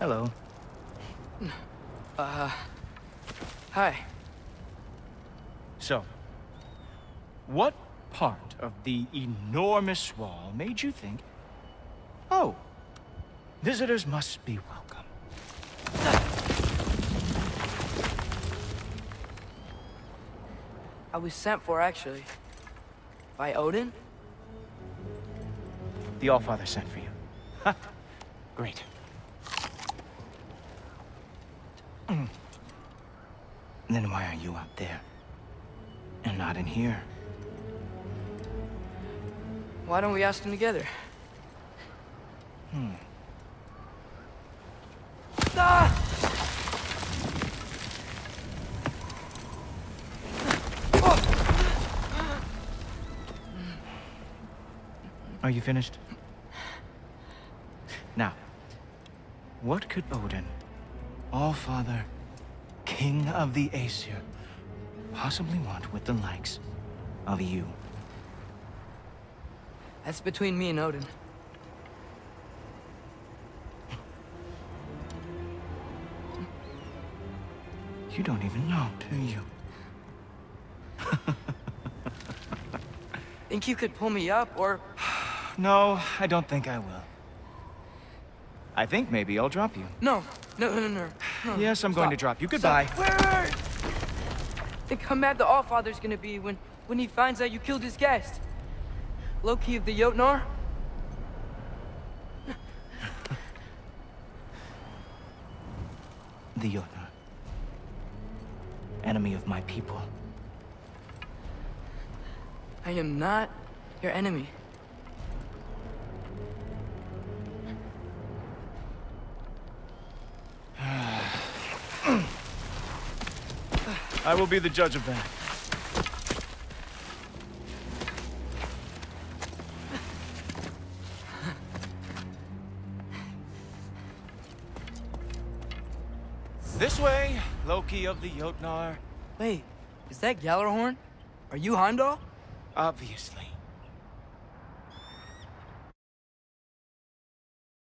Hello. Uh, hi. So, what part of the enormous wall made you think, oh, visitors must be welcome? I was sent for, actually. By Odin? The Allfather sent for you. Ha! Great. Then why are you out there? And not in here? Why don't we ask them together? Hmm. Ah! Are you finished? Now, what could Odin, All-Father, King of the Aesir, possibly want with the likes of you? That's between me and Odin. You don't even know, do you? Think you could pull me up, or... No, I don't think I will. I think maybe I'll drop you. No, no, no, no, no. Yes, I'm going to drop you. Goodbye. Stop. Wait. Think how mad the Allfather's gonna be when, when he finds out you killed his guest. Loki of the Jotnar? The Jotnar. Enemy of my people. I am not your enemy. I will be the judge of that. This way, Loki of the Jotnar. Wait, is that Gjallarhorn? Are you Heimdall? Obviously.